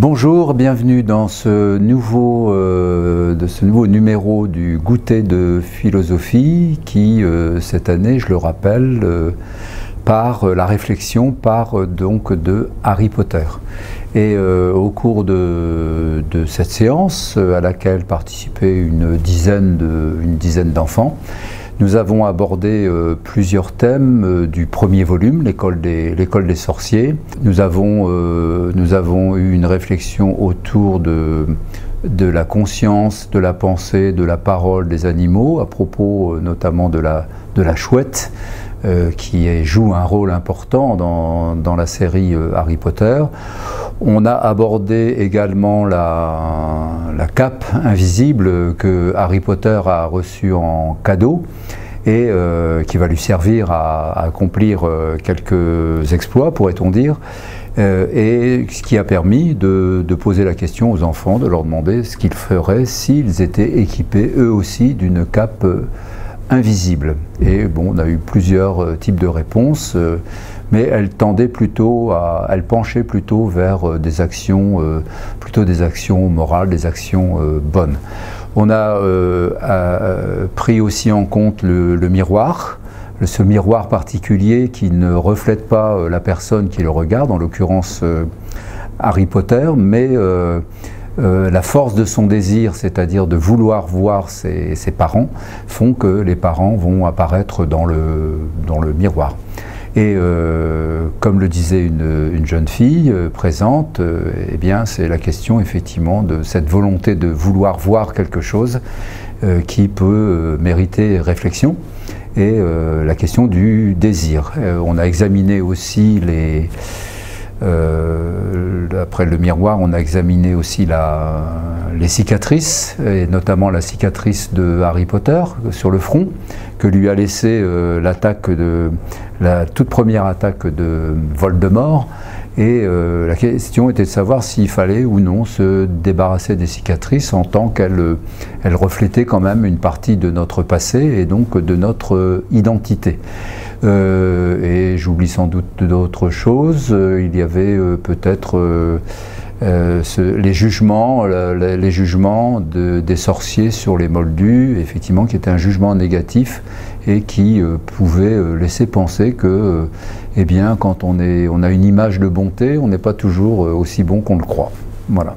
Bonjour, bienvenue dans ce nouveau, euh, ce nouveau numéro du goûter de philosophie qui, euh, cette année, je le rappelle, euh, par la réflexion par donc de Harry Potter. Et au cours de, de, cette séance, à laquelle participaient une dizaine d'enfants, nous avons abordé euh, plusieurs thèmes euh, du premier volume, l'école des, sorciers. Nous avons, euh, nous avons eu une réflexion autour de, la conscience, de la pensée, de la parole des animaux, à propos notamment de la, chouette. qui joue un rôle important dans la série Harry Potter. On a abordé également la, cape invisible que Harry Potter a reçue en cadeau et euh, qui va lui servir à, accomplir euh, quelques exploits, pourrait-on dire, euh, et ce qui a permis de, poser la question aux enfants, de leur demander ce qu'ils feraient s'ils étaient équipés eux aussi d'une cape invisible. Et bon, on a eu plusieurs types de réponses, mais elles tendaient plutôt à, elles penchaient plutôt vers des actions, plutôt des actions morales, des actions bonnes. On a euh, euh, pris aussi en compte le, miroir, ce miroir particulier qui ne reflète pas euh, la personne qui le regarde, en l'occurrence Harry Potter, mais la force de son désir, c'est-à-dire de vouloir voir ses, parents, font que les parents vont apparaître dans le miroir. Et euh, comme le disait une, jeune fille euh, présente, euh, eh bien c'est la question effectivement de cette volonté de vouloir voir quelque chose qui peut mériter réflexion et la question du désir. on a examiné aussi les après le miroir, on a examiné aussi les cicatrices, et notamment la cicatrice de Harry Potter sur le front, que lui a laissé l'attaque de la toute première attaque de Voldemort. Et euh, la question était de savoir s'il fallait ou non se débarrasser des cicatrices en tant qu'elles elles reflétaient quand même une partie de notre passé et donc de notre identité. Euh, et j'oublie sans doute d'autres choses. Il y avait euh, peut-être les jugements, les jugements des sorciers sur les moldus, effectivement, qui était un jugement négatif et qui euh, pouvait euh, laisser penser que, euh, eh bien, quand on, est, on a une image de bonté, on n'est pas toujours aussi bon qu'on le croit. Voilà.